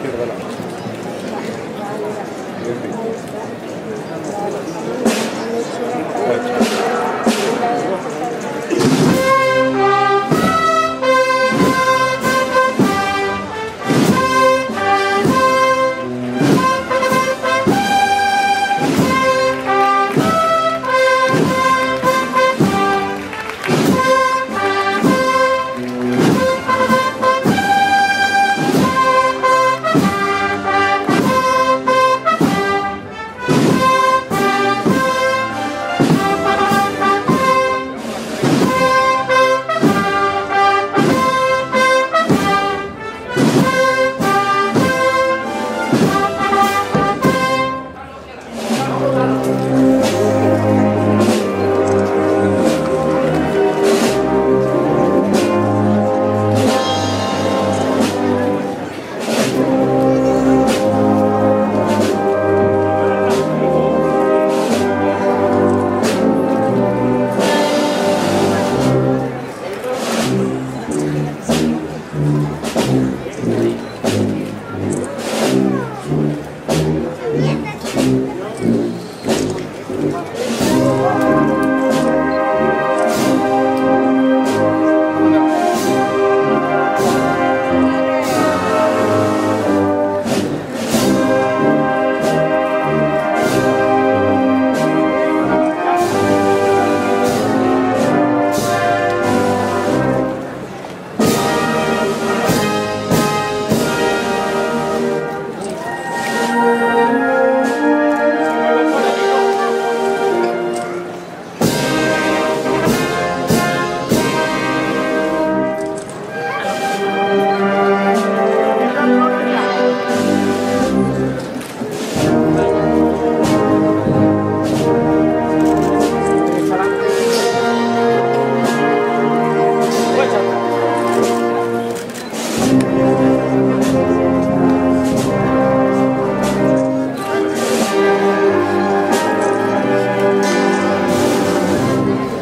pierde la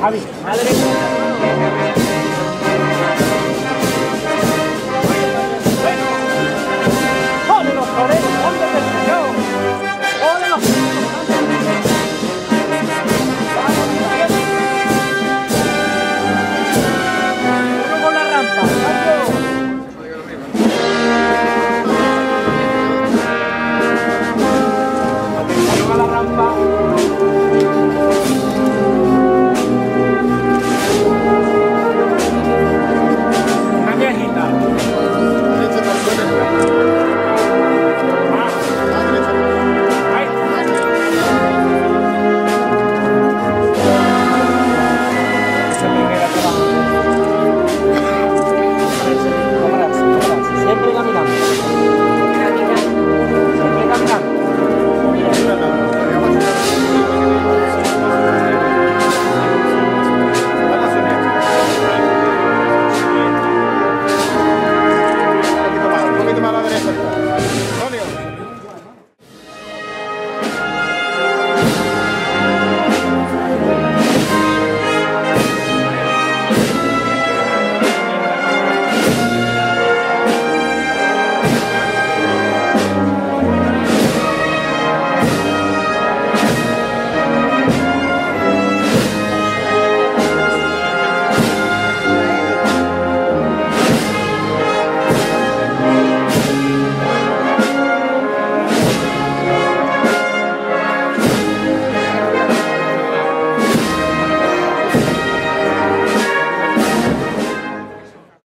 Javi. Madre